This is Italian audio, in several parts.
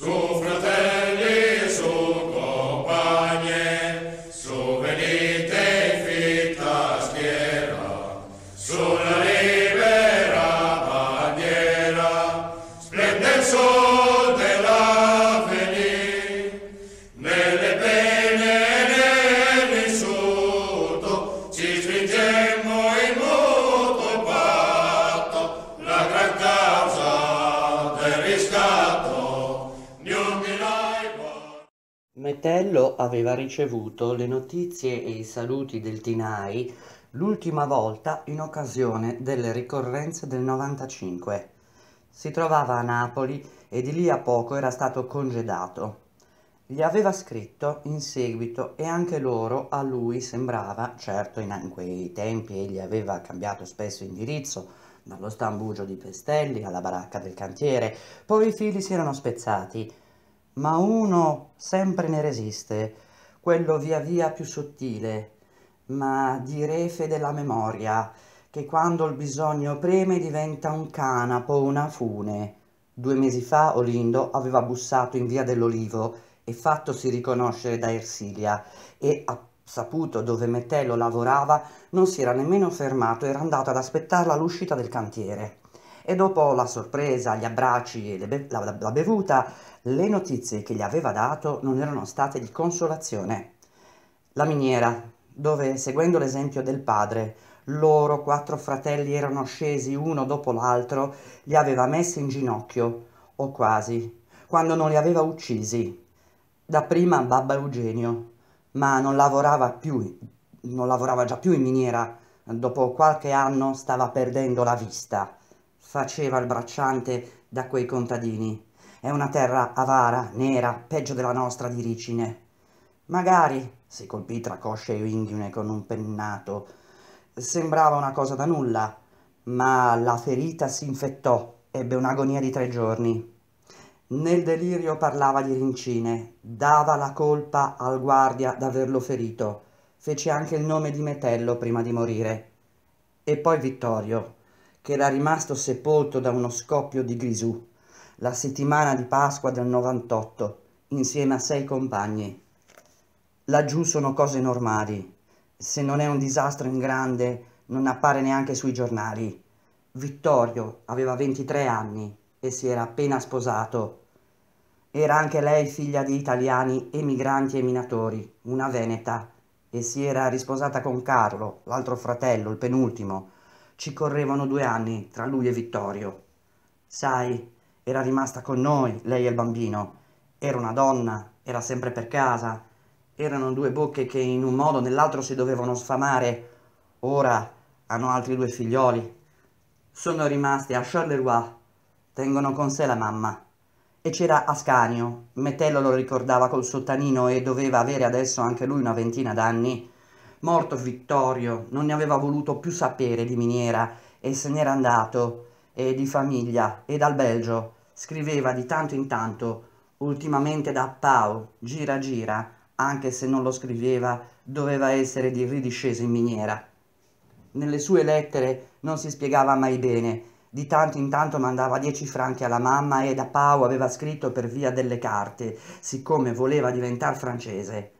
Metello aveva ricevuto le notizie e i saluti del Tinai l'ultima volta in occasione delle ricorrenze del 95. Si trovava a Napoli e di lì a poco era stato congedato. Gli aveva scritto in seguito e anche loro a lui sembrava, certo in quei tempi egli aveva cambiato spesso indirizzo, dallo stambugio di Pestelli alla baracca del cantiere, poi i fili si erano spezzati ma uno sempre ne resiste, quello via via più sottile, ma di refe della memoria, che quando il bisogno preme diventa un canapo una fune. Due mesi fa Olindo aveva bussato in via dell'Olivo e fattosi riconoscere da Ersilia e, a saputo dove Metello lavorava, non si era nemmeno fermato, era andato ad aspettarla all'uscita del cantiere. E dopo la sorpresa, gli abbracci e be- la, la bevuta, le notizie che gli aveva dato non erano state di consolazione. La miniera, dove, seguendo l'esempio del padre, loro quattro fratelli erano scesi uno dopo l'altro, li aveva messi in ginocchio, o quasi, quando non li aveva uccisi. Dapprima babba Eugenio, ma non lavorava più, non lavorava già più in miniera, dopo qualche anno stava perdendo la vista. Faceva il bracciante da quei contadini è una terra avara, nera, peggio della nostra di Ricine. Magari, si colpì tra cosce e inghine con un pennato, sembrava una cosa da nulla, ma la ferita si infettò, ebbe un'agonia di tre giorni. Nel delirio parlava di Rincine, dava la colpa al guardia d'averlo ferito, fece anche il nome di Metello prima di morire. E poi Vittorio, che era rimasto sepolto da uno scoppio di grisù la settimana di Pasqua del 98, insieme a sei compagni. Laggiù sono cose normali. Se non è un disastro in grande, non appare neanche sui giornali. Vittorio aveva 23 anni e si era appena sposato. Era anche lei figlia di italiani emigranti e minatori, una veneta, e si era risposata con Carlo, l'altro fratello, il penultimo. Ci correvano due anni tra lui e Vittorio. Sai, era rimasta con noi, lei e il bambino. Era una donna, era sempre per casa. Erano due bocche che in un modo o nell'altro si dovevano sfamare. Ora hanno altri due figlioli. Sono rimasti a Charleroi. Tengono con sé la mamma. E c'era Ascanio. Metello lo ricordava col sottanino e doveva avere adesso anche lui una ventina d'anni. Morto Vittorio, non ne aveva voluto più sapere di miniera e se n'era andato, e di famiglia, e dal Belgio scriveva di tanto in tanto, ultimamente da Pau, gira gira, anche se non lo scriveva, doveva essere di ridisceso in miniera. Nelle sue lettere non si spiegava mai bene, di tanto in tanto mandava dieci franchi alla mamma e da Pau aveva scritto per via delle carte, siccome voleva diventare francese.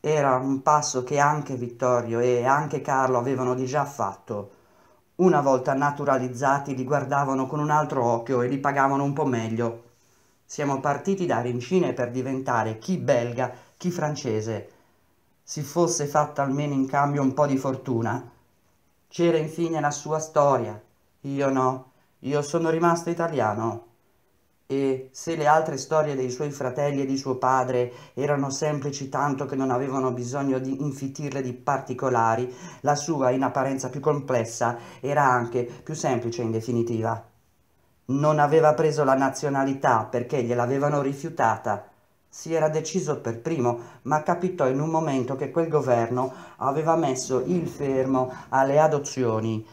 Era un passo che anche Vittorio e anche Carlo avevano già fatto una volta naturalizzati li guardavano con un altro occhio e li pagavano un po' meglio. Siamo partiti da Rincine per diventare chi belga, chi francese. Si fosse fatta almeno in cambio un po' di fortuna. C'era infine la sua storia. Io no, io sono rimasto italiano e se le altre storie dei suoi fratelli e di suo padre erano semplici tanto che non avevano bisogno di infittirle di particolari, la sua, in apparenza più complessa, era anche più semplice in definitiva. Non aveva preso la nazionalità perché gliel'avevano rifiutata. Si era deciso per primo, ma capitò in un momento che quel governo aveva messo il fermo alle adozioni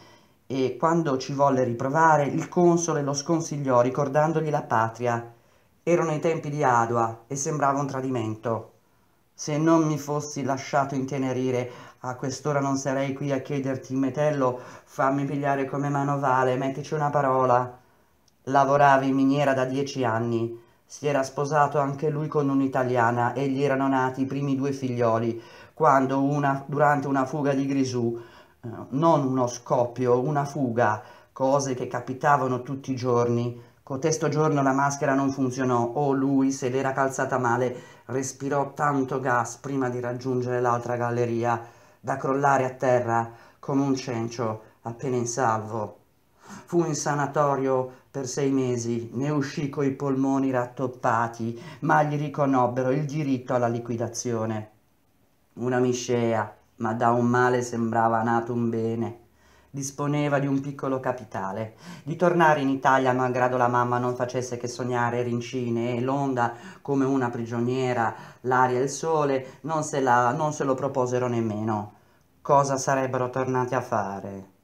e quando ci volle riprovare il console lo sconsigliò ricordandogli la patria. Erano i tempi di Adua e sembrava un tradimento. Se non mi fossi lasciato intenerire, a quest'ora non sarei qui a chiederti, metello, fammi pigliare come manovale, mettici una parola. Lavoravi in miniera da dieci anni, Si era sposato anche lui con un'italiana e gli erano nati i primi due figlioli, quando una, durante una fuga di Grisù, non uno scoppio, una fuga, cose che capitavano tutti i giorni, cotesto giorno la maschera non funzionò o lui, se l'era calzata male, respirò tanto gas prima di raggiungere l'altra galleria, da crollare a terra come un cencio appena in salvo. Fu in sanatorio per sei mesi, ne uscì coi polmoni rattoppati, ma gli riconobbero il diritto alla liquidazione. Una miscea, ma da un male sembrava nato un bene. Disponeva di un piccolo capitale, di tornare in Italia malgrado la mamma non facesse che sognare rincine e l'onda come una prigioniera, l'aria e il sole non se, la, non se lo proposero nemmeno. Cosa sarebbero tornati a fare?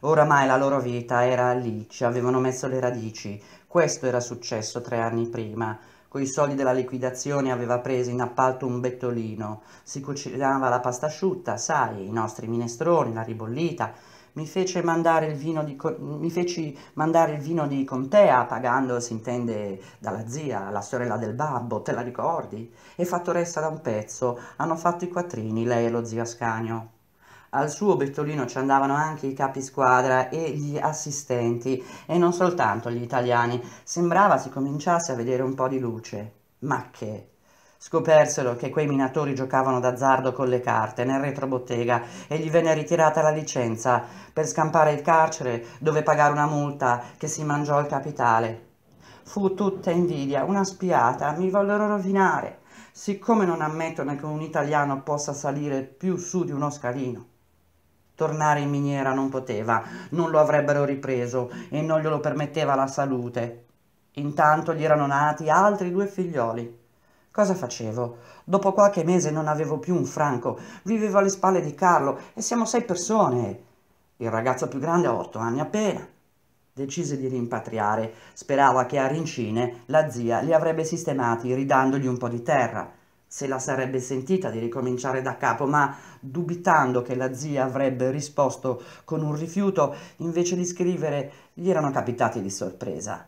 Oramai la loro vita era lì, ci avevano messo le radici. Questo era successo tre anni prima. Coi soldi della liquidazione aveva preso in appalto un bettolino. Si cucinava la pasta asciutta, sai, i nostri minestroni, la ribollita. Mi, fece mandare il vino di, mi feci mandare il vino di contea, pagando, si intende, dalla zia, la sorella del babbo, te la ricordi? E fattoressa da un pezzo. Hanno fatto i quattrini, lei e lo zio Ascanio. Al suo bettolino ci andavano anche i capi squadra e gli assistenti e non soltanto gli italiani. Sembrava si cominciasse a vedere un po' di luce. Ma che? Scopersero che quei minatori giocavano d'azzardo con le carte nel retrobottega e gli venne ritirata la licenza per scampare il carcere dove pagare una multa che si mangiò il capitale. Fu tutta invidia, una spiata, mi vollero rovinare, siccome non ammettono che un italiano possa salire più su di uno scalino. Tornare in miniera non poteva, non lo avrebbero ripreso e non glielo permetteva la salute. Intanto gli erano nati altri due figlioli. Cosa facevo? Dopo qualche mese non avevo più un franco, vivevo alle spalle di Carlo e siamo sei persone. Il ragazzo più grande ha otto anni appena. Decise di rimpatriare, sperava che a Rincine la zia li avrebbe sistemati ridandogli un po' di terra se la sarebbe sentita di ricominciare da capo, ma dubitando che la zia avrebbe risposto con un rifiuto, invece di scrivere, gli erano capitati di sorpresa.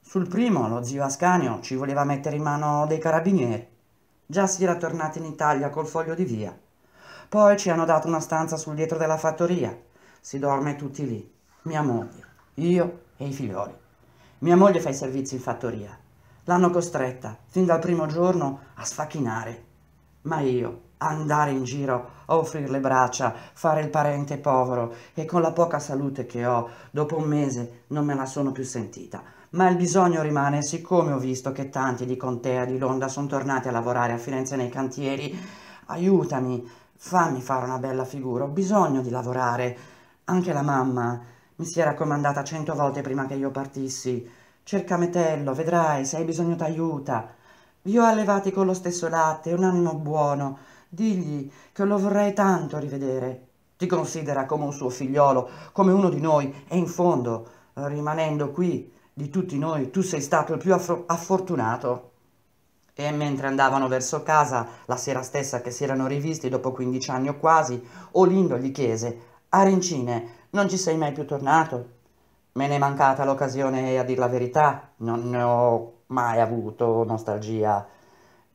Sul primo, lo zio Ascanio ci voleva mettere in mano dei carabinieri. Già si era tornati in Italia col foglio di via. Poi ci hanno dato una stanza sul dietro della fattoria. Si dorme tutti lì. Mia moglie, io e i figlioli. Mia moglie fa i servizi in fattoria L'hanno costretta, fin dal primo giorno, a sfacchinare. Ma io, andare in giro a offrire le braccia, fare il parente povero e con la poca salute che ho, dopo un mese non me la sono più sentita. Ma il bisogno rimane, siccome ho visto che tanti di Contea di Londra sono tornati a lavorare a Firenze nei cantieri, aiutami, fammi fare una bella figura, ho bisogno di lavorare. Anche la mamma mi si era raccomandata cento volte prima che io partissi cerca metello, vedrai, se hai bisogno t'aiuta. Vi ho allevati con lo stesso latte, un animo buono. Digli che lo vorrei tanto rivedere. Ti considera come un suo figliolo, come uno di noi, e in fondo, rimanendo qui, di tutti noi, tu sei stato il più aff- affortunato. E mentre andavano verso casa, la sera stessa che si erano rivisti dopo quindici anni o quasi, Olindo gli chiese, a Rincine, non ci sei mai più tornato? Me n'è mancata l'occasione a dir la verità, non ne ho mai avuto nostalgia,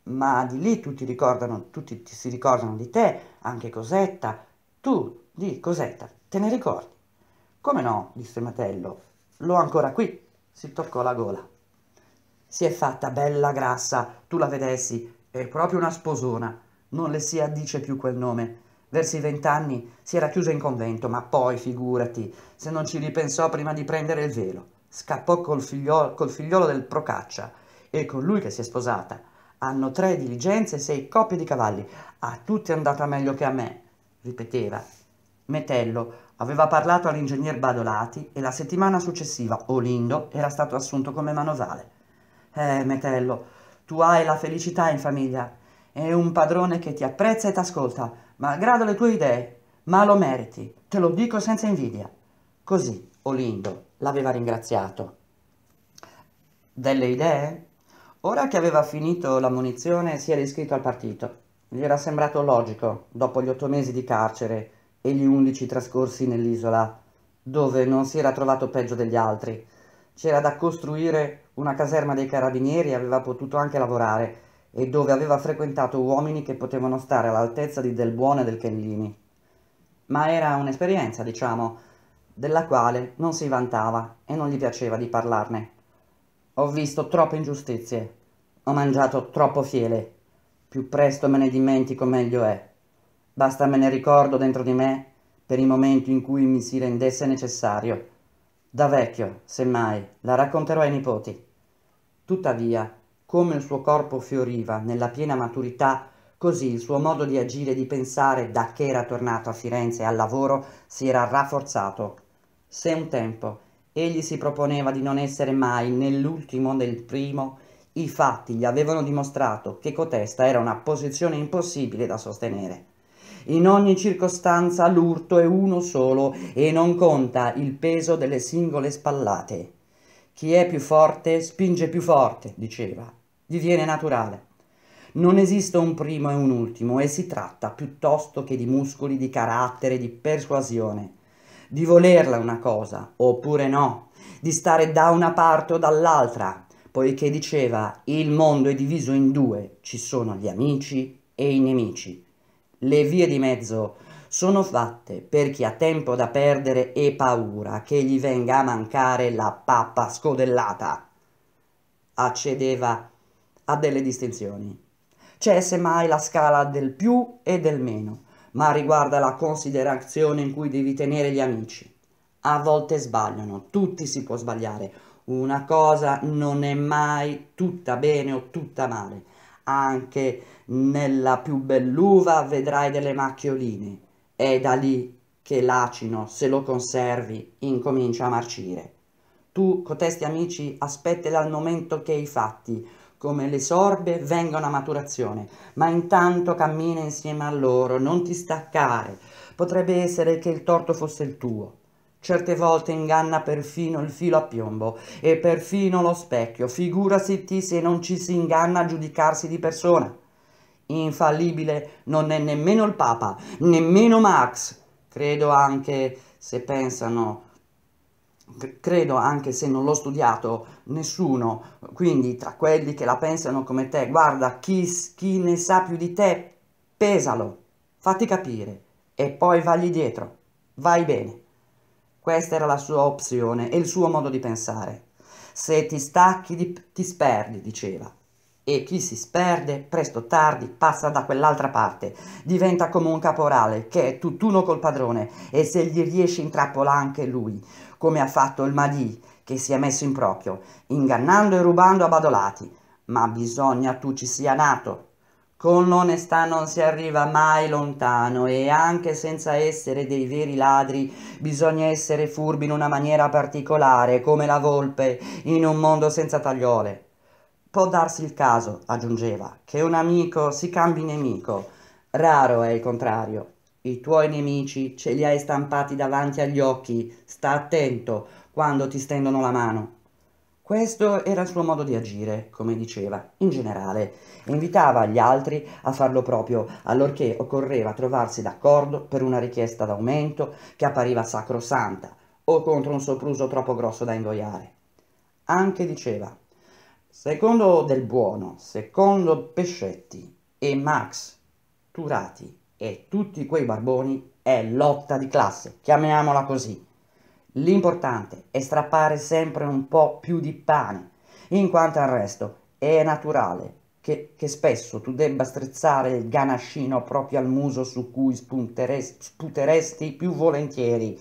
ma di lì tutti ricordano, tutti si ricordano di te, anche Cosetta. Tu, di Cosetta, te ne ricordi? Come no, disse Matello, l'ho ancora qui, si toccò la gola. Si è fatta bella grassa, tu la vedessi, è proprio una sposona, non le si addice più quel nome. Verso i vent'anni si era chiusa in convento, ma poi, figurati, se non ci ripensò prima di prendere il velo. Scappò col figliolo, col figliolo del Procaccia e con lui che si è sposata. Hanno tre diligenze e sei coppie di cavalli. A tutti è andata meglio che a me, ripeteva. Metello aveva parlato all'ingegner Badolati e la settimana successiva Olindo era stato assunto come manovale. Eh, Metello, tu hai la felicità in famiglia e un padrone che ti apprezza e t'ascolta malgrado le tue idee, ma lo meriti, te lo dico senza invidia. Così Olindo l'aveva ringraziato. Delle idee? Ora che aveva finito la munizione si era iscritto al partito. Gli era sembrato logico, dopo gli otto mesi di carcere e gli undici trascorsi nell'isola, dove non si era trovato peggio degli altri. C'era da costruire una caserma dei carabinieri e aveva potuto anche lavorare, e dove aveva frequentato uomini che potevano stare all'altezza di Del Buono e del Chellini. Ma era un'esperienza, diciamo, della quale non si vantava e non gli piaceva di parlarne. Ho visto troppe ingiustizie, ho mangiato troppo fiele. Più presto me ne dimentico meglio è. Basta me ne ricordo dentro di me per i momenti in cui mi si rendesse necessario. Da vecchio, semmai, la racconterò ai nipoti. Tuttavia, come il suo corpo fioriva nella piena maturità, così il suo modo di agire e di pensare da che era tornato a Firenze al lavoro si era rafforzato. Se un tempo egli si proponeva di non essere mai né l'ultimo né il primo, i fatti gli avevano dimostrato che cotesta era una posizione impossibile da sostenere. In ogni circostanza l'urto è uno solo e non conta il peso delle singole spallate. Chi è più forte spinge più forte, diceva. Gli viene naturale. Non esiste un primo e un ultimo e si tratta piuttosto che di muscoli di carattere, di persuasione, di volerla una cosa oppure no, di stare da una parte o dall'altra, poiché diceva il mondo è diviso in due, ci sono gli amici e i nemici. Le vie di mezzo sono fatte per chi ha tempo da perdere e paura che gli venga a mancare la pappa scodellata. Accedeva a delle distinzioni. C'è semmai la scala del più e del meno, ma riguarda la considerazione in cui devi tenere gli amici. A volte sbagliano, tutti si può sbagliare. Una cosa non è mai tutta bene o tutta male. Anche nella più bell'uva vedrai delle macchioline. È da lì che l'acino, se lo conservi, incomincia a marcire. Tu, cotesti amici, aspetti dal momento che i fatti, come le sorbe, vengono a maturazione, ma intanto cammina insieme a loro, non ti staccare. Potrebbe essere che il torto fosse il tuo. Certe volte inganna perfino il filo a piombo e perfino lo specchio. Figurasi se non ci si inganna a giudicarsi di persona. Infallibile non è nemmeno il Papa, nemmeno Marx. Credo anche se pensano, credo anche se non l'ho studiato, nessuno, quindi tra quelli che la pensano come te, guarda, chi, chi ne sa più di te, pesalo, fatti capire e poi vagli dietro, vai bene. Questa era la sua opzione e il suo modo di pensare. Se ti stacchi ti sperdi, diceva e chi si sperde, presto o tardi, passa da quell'altra parte, diventa come un caporale che è tutt'uno col padrone e se gli riesce intrappola anche lui, come ha fatto il Madì che si è messo in proprio, ingannando e rubando a badolati. Ma bisogna tu ci sia nato. Con l'onestà non si arriva mai lontano e anche senza essere dei veri ladri bisogna essere furbi in una maniera particolare, come la volpe in un mondo senza tagliole. Può darsi il caso, aggiungeva, che un amico si cambi nemico. Raro è il contrario. I tuoi nemici ce li hai stampati davanti agli occhi. Sta attento quando ti stendono la mano. Questo era il suo modo di agire, come diceva, in generale, invitava gli altri a farlo proprio, allorché occorreva trovarsi d'accordo per una richiesta d'aumento che appariva sacrosanta o contro un sopruso troppo grosso da ingoiare. Anche diceva, Secondo Del Buono, secondo Pescetti e Max Turati e tutti quei barboni è lotta di classe, chiamiamola così. L'importante è strappare sempre un po' più di pane, in quanto al resto è naturale che, che spesso tu debba strizzare il ganascino proprio al muso su cui sputeresti più volentieri.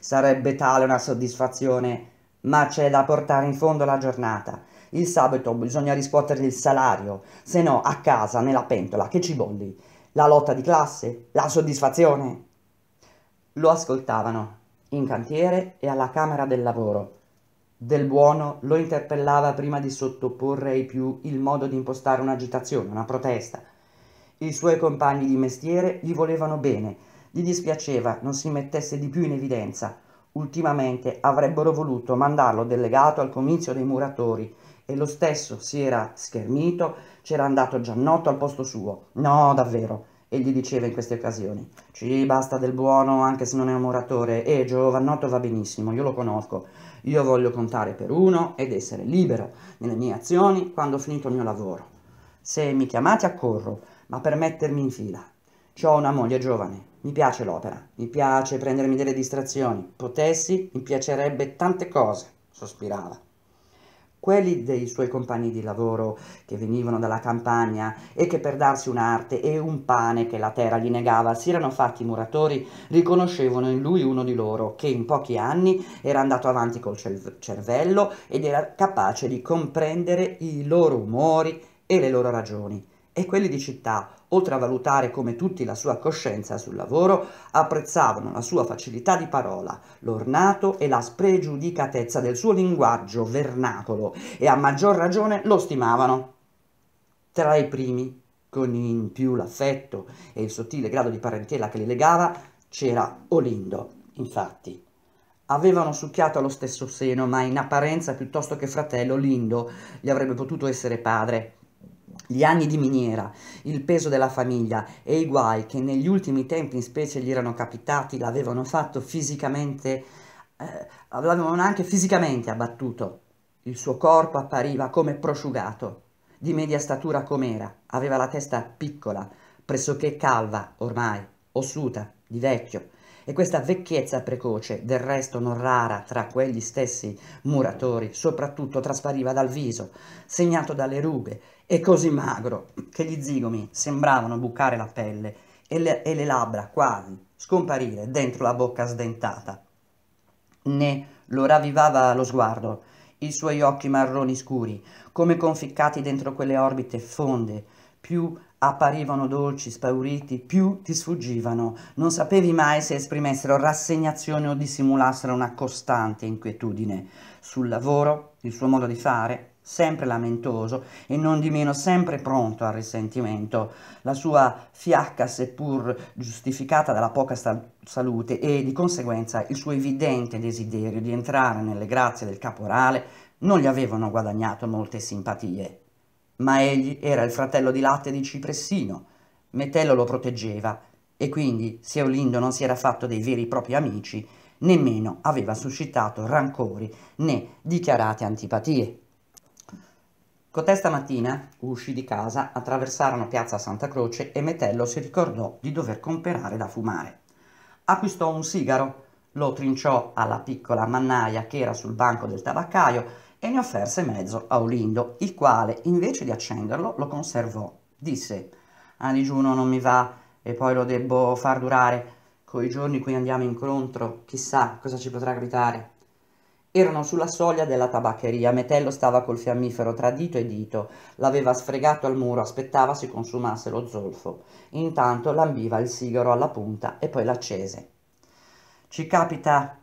Sarebbe tale una soddisfazione, ma c'è da portare in fondo la giornata il sabato bisogna riscuotere il salario, se no a casa, nella pentola, che ci bolli? La lotta di classe? La soddisfazione? Lo ascoltavano, in cantiere e alla Camera del Lavoro. Del Buono lo interpellava prima di sottoporre ai più il modo di impostare un'agitazione, una protesta. I suoi compagni di mestiere gli volevano bene, gli dispiaceva non si mettesse di più in evidenza. Ultimamente avrebbero voluto mandarlo delegato al comizio dei muratori e lo stesso si era schermito, c'era andato Giannotto al posto suo. No, davvero, e gli diceva in queste occasioni. Ci basta del buono anche se non è un muratore. E giovannotto va benissimo, io lo conosco. Io voglio contare per uno ed essere libero nelle mie azioni quando ho finito il mio lavoro. Se mi chiamate accorro, ma per mettermi in fila. Ho una moglie giovane, mi piace l'opera, mi piace prendermi delle distrazioni. Potessi, mi piacerebbe tante cose, sospirava quelli dei suoi compagni di lavoro che venivano dalla campagna e che per darsi un'arte e un pane che la terra gli negava si erano fatti muratori, riconoscevano in lui uno di loro che in pochi anni era andato avanti col cervello ed era capace di comprendere i loro umori e le loro ragioni. E quelli di città, oltre a valutare come tutti la sua coscienza sul lavoro, apprezzavano la sua facilità di parola, l'ornato e la spregiudicatezza del suo linguaggio vernacolo e a maggior ragione lo stimavano. Tra i primi, con in più l'affetto e il sottile grado di parentela che li legava, c'era Olindo, infatti. Avevano succhiato allo stesso seno, ma in apparenza piuttosto che fratello, Lindo gli avrebbe potuto essere padre gli anni di miniera, il peso della famiglia e i guai che negli ultimi tempi in specie gli erano capitati l'avevano fatto fisicamente, eh, l'avevano anche fisicamente abbattuto. Il suo corpo appariva come prosciugato, di media statura com'era, aveva la testa piccola, pressoché calva ormai, ossuta, di vecchio, e questa vecchiezza precoce, del resto non rara tra quegli stessi muratori, soprattutto traspariva dal viso, segnato dalle rughe e così magro che gli zigomi sembravano bucare la pelle e le, e le labbra quasi scomparire dentro la bocca sdentata. Né lo ravvivava lo sguardo, i suoi occhi marroni scuri, come conficcati dentro quelle orbite fonde, più apparivano dolci, spauriti, più ti sfuggivano. Non sapevi mai se esprimessero rassegnazione o dissimulassero una costante inquietudine. Sul lavoro, il suo modo di fare, sempre lamentoso e non di meno sempre pronto al risentimento, la sua fiacca seppur giustificata dalla poca sta- salute e di conseguenza il suo evidente desiderio di entrare nelle grazie del caporale non gli avevano guadagnato molte simpatie. Ma egli era il fratello di latte di Cipressino, Metello lo proteggeva e quindi se Olindo non si era fatto dei veri e propri amici, nemmeno aveva suscitato rancori né dichiarate antipatie. Cotesta mattina uscì di casa, attraversarono piazza Santa Croce e Metello si ricordò di dover comperare da fumare. Acquistò un sigaro, lo trinciò alla piccola mannaia che era sul banco del tabaccaio e ne offerse mezzo a Olindo, il quale, invece di accenderlo, lo conservò. Disse, a digiuno non mi va e poi lo debbo far durare. Coi giorni cui andiamo incontro, chissà cosa ci potrà gridare. Erano sulla soglia della tabaccheria, Metello stava col fiammifero tra dito e dito, l'aveva sfregato al muro, aspettava si consumasse lo zolfo. Intanto lambiva il sigaro alla punta e poi l'accese. Ci capita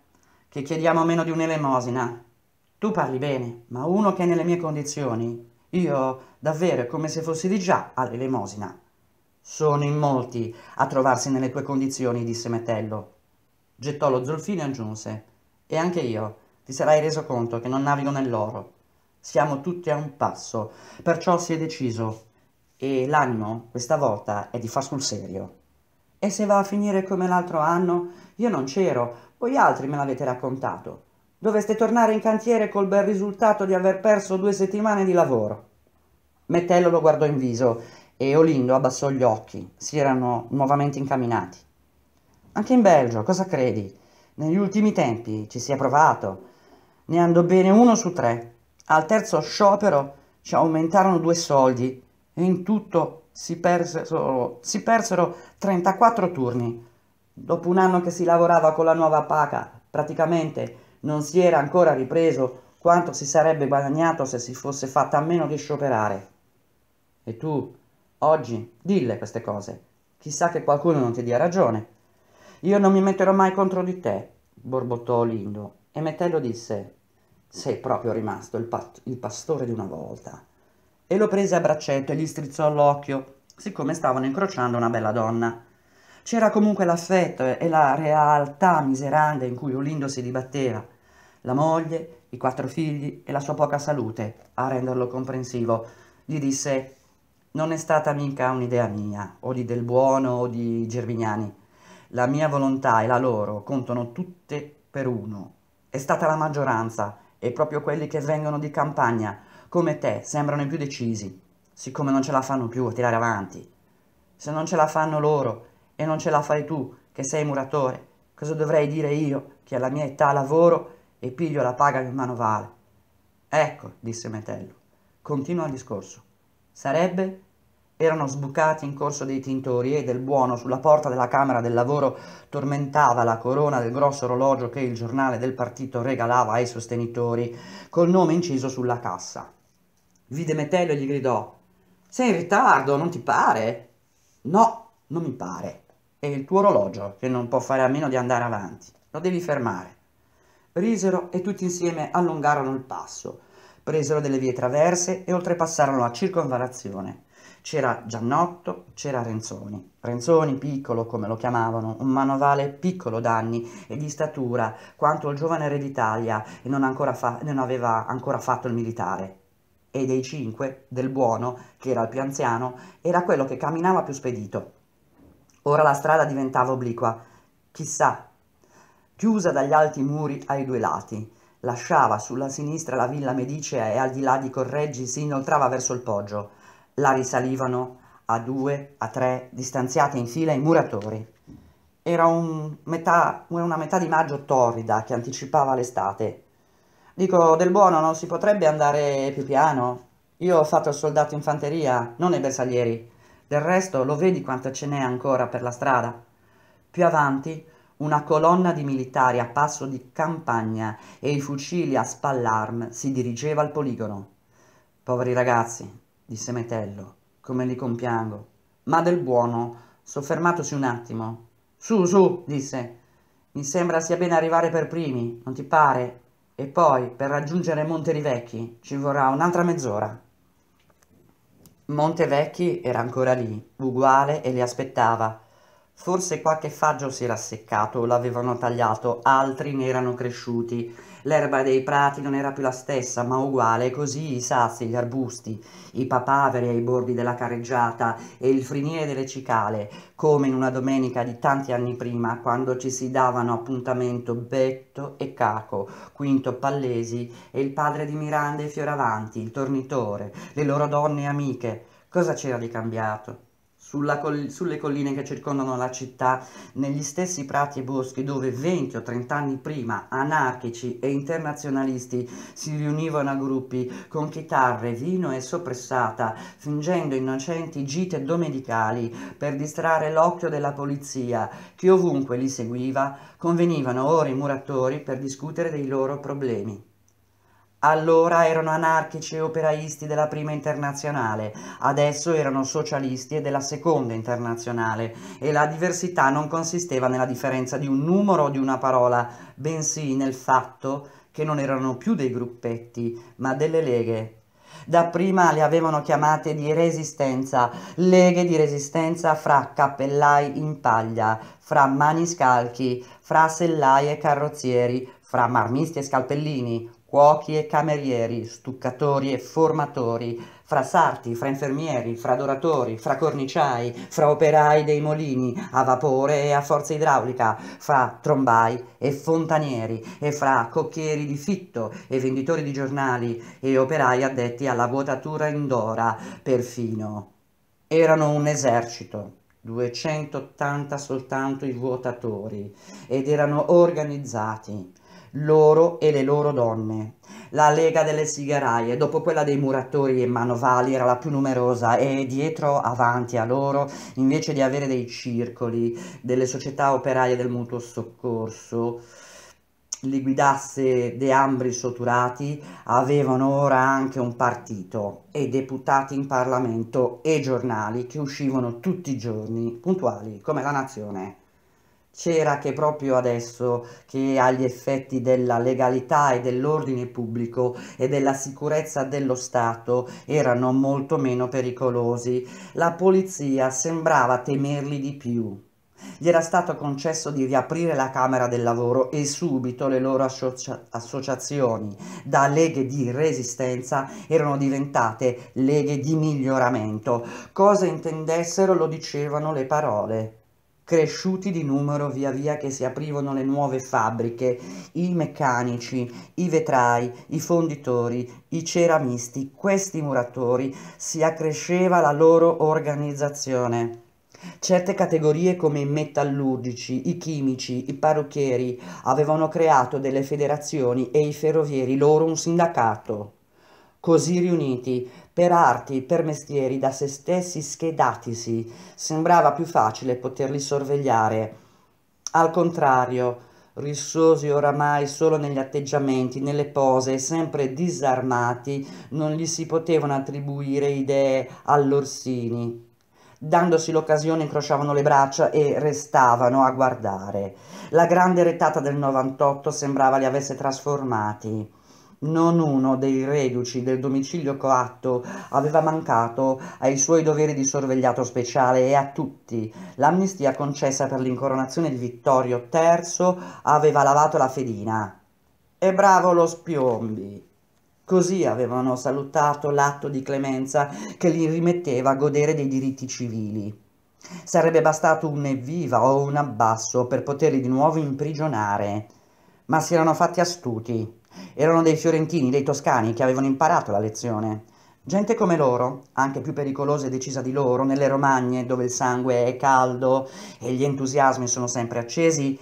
che chiediamo meno di un'elemosina. Tu parli bene, ma uno che è nelle mie condizioni, io davvero è come se fossi di già all'elemosina. Sono in molti a trovarsi nelle tue condizioni, disse Metello. Gettò lo zolfino e aggiunse, e anche io ti sarai reso conto che non navigo nell'oro. Siamo tutti a un passo, perciò si è deciso. E l'animo, questa volta, è di far sul serio. E se va a finire come l'altro anno? Io non c'ero, voi altri me l'avete raccontato. Doveste tornare in cantiere col bel risultato di aver perso due settimane di lavoro. Mettello lo guardò in viso e Olindo abbassò gli occhi. Si erano nuovamente incamminati. Anche in Belgio, cosa credi? Negli ultimi tempi ci si è provato ne andò bene uno su tre. Al terzo sciopero ci aumentarono due soldi e in tutto si persero, si persero 34 turni. Dopo un anno che si lavorava con la nuova paca, praticamente non si era ancora ripreso quanto si sarebbe guadagnato se si fosse fatta a meno di scioperare. E tu, oggi, dille queste cose. Chissà che qualcuno non ti dia ragione. Io non mi metterò mai contro di te, borbottò Lindo, e Metello disse sei proprio rimasto il, pat- il pastore di una volta. E lo prese a braccetto e gli strizzò l'occhio, siccome stavano incrociando una bella donna. C'era comunque l'affetto e la realtà miseranda in cui Olindo si dibatteva, la moglie, i quattro figli e la sua poca salute, a renderlo comprensivo. Gli disse, non è stata mica un'idea mia, o di Del Buono o di Gervignani. La mia volontà e la loro contano tutte per uno. È stata la maggioranza e proprio quelli che vengono di campagna, come te, sembrano i più decisi, siccome non ce la fanno più a tirare avanti. Se non ce la fanno loro e non ce la fai tu, che sei muratore, cosa dovrei dire io, che alla mia età lavoro e piglio la paga di un manovale? Ecco, disse Metello, continua il discorso. Sarebbe erano sbucati in corso dei tintori e del buono sulla porta della Camera del Lavoro tormentava la corona del grosso orologio che il giornale del partito regalava ai sostenitori, col nome inciso sulla cassa. Vide Metello e gli gridò Sei in ritardo, non ti pare? No, non mi pare. È il tuo orologio che non può fare a meno di andare avanti. Lo devi fermare. Risero e tutti insieme allungarono il passo, presero delle vie traverse e oltrepassarono la circonvalazione. C'era Giannotto, c'era Renzoni. Renzoni, piccolo come lo chiamavano, un manovale piccolo d'anni e di statura, quanto il giovane re d'Italia e non, non aveva ancora fatto il militare. E dei cinque, del buono, che era il più anziano, era quello che camminava più spedito. Ora la strada diventava obliqua. Chissà, chiusa dagli alti muri ai due lati. Lasciava sulla sinistra la villa Medicea e al di là di Correggi si inoltrava verso il Poggio la risalivano a due, a tre, distanziate in fila i muratori. Era un metà, una metà di maggio torrida che anticipava l'estate. Dico, del buono non si potrebbe andare più piano? Io ho fatto il soldato in fanteria, non i bersaglieri. Del resto lo vedi quanto ce n'è ancora per la strada. Più avanti una colonna di militari a passo di campagna e i fucili a spallarm si dirigeva al poligono. Poveri ragazzi, disse Metello, come li compiango. Ma del buono, soffermatosi un attimo. Su, su, disse. Mi sembra sia bene arrivare per primi, non ti pare? E poi, per raggiungere Monterivecchi, ci vorrà un'altra mezz'ora. Montevecchi era ancora lì, uguale, e li aspettava. Forse qualche faggio si era seccato o l'avevano tagliato, altri ne erano cresciuti. L'erba dei prati non era più la stessa, ma uguale, così i sassi, gli arbusti, i papaveri ai bordi della carreggiata e il frinire delle cicale, come in una domenica di tanti anni prima, quando ci si davano appuntamento Betto e Caco, Quinto Pallesi e il padre di Miranda e Fioravanti, il tornitore, le loro donne amiche. Cosa c'era di cambiato? Coll- sulle colline che circondano la città, negli stessi prati e boschi dove 20 o 30 anni prima anarchici e internazionalisti si riunivano a gruppi con chitarre, vino e soppressata, fingendo innocenti gite domenicali per distrarre l'occhio della polizia che ovunque li seguiva, convenivano ora i muratori per discutere dei loro problemi. Allora erano anarchici e operaisti della prima internazionale, adesso erano socialisti e della seconda internazionale e la diversità non consisteva nella differenza di un numero o di una parola, bensì nel fatto che non erano più dei gruppetti, ma delle leghe. Dapprima le avevano chiamate di resistenza, leghe di resistenza fra cappellai in paglia, fra maniscalchi, fra sellai e carrozzieri, fra marmisti e scalpellini, cuochi e camerieri, stuccatori e formatori, fra sarti, fra infermieri, fra doratori, fra corniciai, fra operai dei molini a vapore e a forza idraulica, fra trombai e fontanieri, e fra cocchieri di fitto e venditori di giornali e operai addetti alla vuotatura in dora, perfino. Erano un esercito. 280 soltanto i vuotatori ed erano organizzati loro e le loro donne. La lega delle sigaraie, dopo quella dei muratori e manovali, era la più numerosa e dietro avanti a loro, invece di avere dei circoli, delle società operaie del mutuo soccorso, li guidasse De Ambri Soturati, avevano ora anche un partito e deputati in Parlamento e giornali che uscivano tutti i giorni, puntuali come la nazione c'era che proprio adesso che agli effetti della legalità e dell'ordine pubblico e della sicurezza dello Stato erano molto meno pericolosi. La polizia sembrava temerli di più. Gli era stato concesso di riaprire la Camera del Lavoro e subito le loro associa- associazioni, da leghe di resistenza, erano diventate leghe di miglioramento. Cosa intendessero lo dicevano le parole cresciuti di numero via via che si aprivano le nuove fabbriche, i meccanici, i vetrai, i fonditori, i ceramisti, questi muratori, si accresceva la loro organizzazione. Certe categorie come i metallurgici, i chimici, i parrucchieri avevano creato delle federazioni e i ferrovieri loro un sindacato. Così riuniti, per arti, per mestieri, da se stessi schedatisi, sembrava più facile poterli sorvegliare. Al contrario, rissosi oramai solo negli atteggiamenti, nelle pose, sempre disarmati, non gli si potevano attribuire idee all'Orsini. Dandosi l'occasione incrociavano le braccia e restavano a guardare. La grande retata del 98 sembrava li avesse trasformati non uno dei reduci del domicilio coatto aveva mancato ai suoi doveri di sorvegliato speciale e a tutti l'amnistia concessa per l'incoronazione di Vittorio III aveva lavato la fedina. E bravo lo Spiombi! Così avevano salutato l'atto di clemenza che li rimetteva a godere dei diritti civili. Sarebbe bastato un evviva o un abbasso per poterli di nuovo imprigionare, ma si erano fatti astuti erano dei fiorentini, dei toscani che avevano imparato la lezione. Gente come loro, anche più pericolosa e decisa di loro, nelle romagne dove il sangue è caldo e gli entusiasmi sono sempre accesi,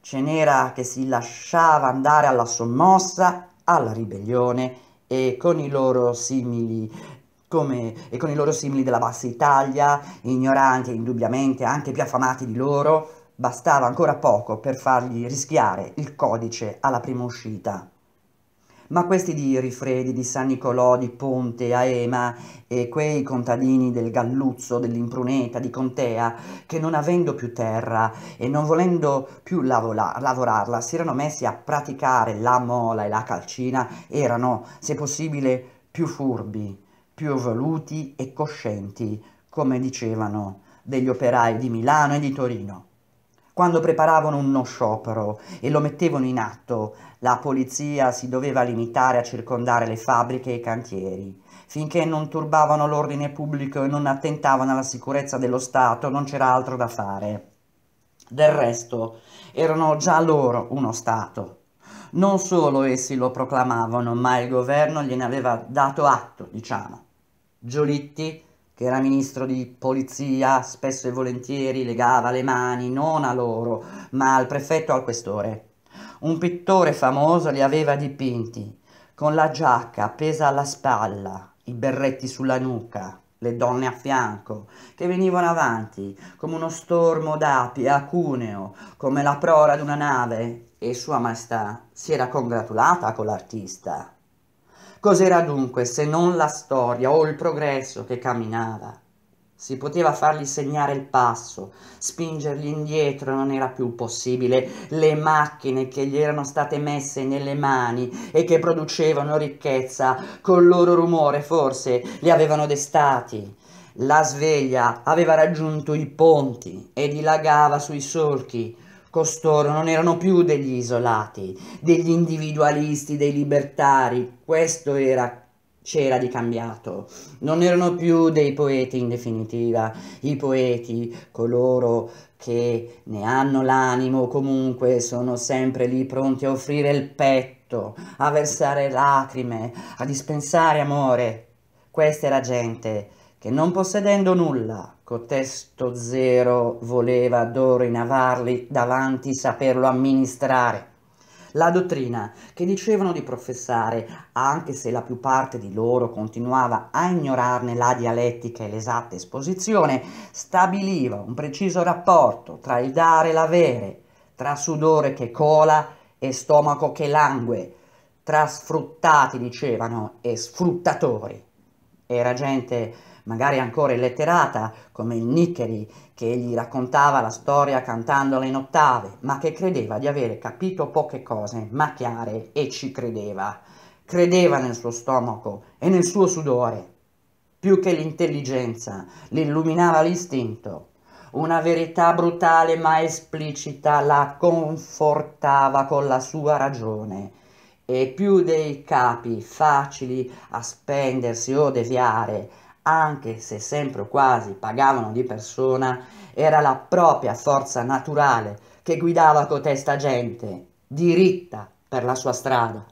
ce n'era che si lasciava andare alla sommossa, alla ribellione e con i loro simili come, e con i loro simili della bassa Italia, ignoranti e indubbiamente anche più affamati di loro, bastava ancora poco per fargli rischiare il codice alla prima uscita ma questi di Rifredi, di San Nicolò, di Ponte, Aema e quei contadini del Galluzzo, dell'Impruneta, di Contea, che non avendo più terra e non volendo più lavola- lavorarla, si erano messi a praticare la mola e la calcina, erano, se possibile, più furbi, più evoluti e coscienti, come dicevano degli operai di Milano e di Torino. Quando preparavano uno sciopero e lo mettevano in atto, la polizia si doveva limitare a circondare le fabbriche e i cantieri. Finché non turbavano l'ordine pubblico e non attentavano alla sicurezza dello Stato, non c'era altro da fare. Del resto, erano già loro uno Stato. Non solo essi lo proclamavano, ma il governo gliene aveva dato atto, diciamo. Giolitti che era ministro di polizia, spesso e volentieri legava le mani non a loro, ma al prefetto o al questore. Un pittore famoso li aveva dipinti, con la giacca appesa alla spalla, i berretti sulla nuca, le donne a fianco, che venivano avanti come uno stormo d'api a Cuneo, come la prora di una nave, e Sua Maestà si era congratulata con l'artista. Cos'era dunque se non la storia o il progresso che camminava? Si poteva fargli segnare il passo, spingerli indietro non era più possibile. Le macchine che gli erano state messe nelle mani e che producevano ricchezza, col loro rumore forse li avevano destati. La sveglia aveva raggiunto i ponti e dilagava sui solchi Costoro non erano più degli isolati, degli individualisti, dei libertari, questo era c'era di cambiato. Non erano più dei poeti in definitiva, i poeti, coloro che ne hanno l'animo comunque, sono sempre lì pronti a offrire il petto, a versare lacrime, a dispensare amore. Questa era gente che non possedendo nulla, cotesto zero voleva d'oro in avarli davanti saperlo amministrare. La dottrina che dicevano di professare, anche se la più parte di loro continuava a ignorarne la dialettica e l'esatta esposizione, stabiliva un preciso rapporto tra il dare e l'avere, tra sudore che cola e stomaco che langue, tra sfruttati, dicevano, e sfruttatori. Era gente magari ancora illetterata, come il Nickeri, che gli raccontava la storia cantandola in ottave, ma che credeva di avere capito poche cose, ma chiare, e ci credeva. Credeva nel suo stomaco e nel suo sudore. Più che l'intelligenza, l'illuminava l'istinto. una verità brutale ma esplicita la confortava con la sua ragione e più dei capi facili a spendersi o deviare, anche se sempre o quasi pagavano di persona, era la propria forza naturale che guidava cotesta gente, diritta per la sua strada.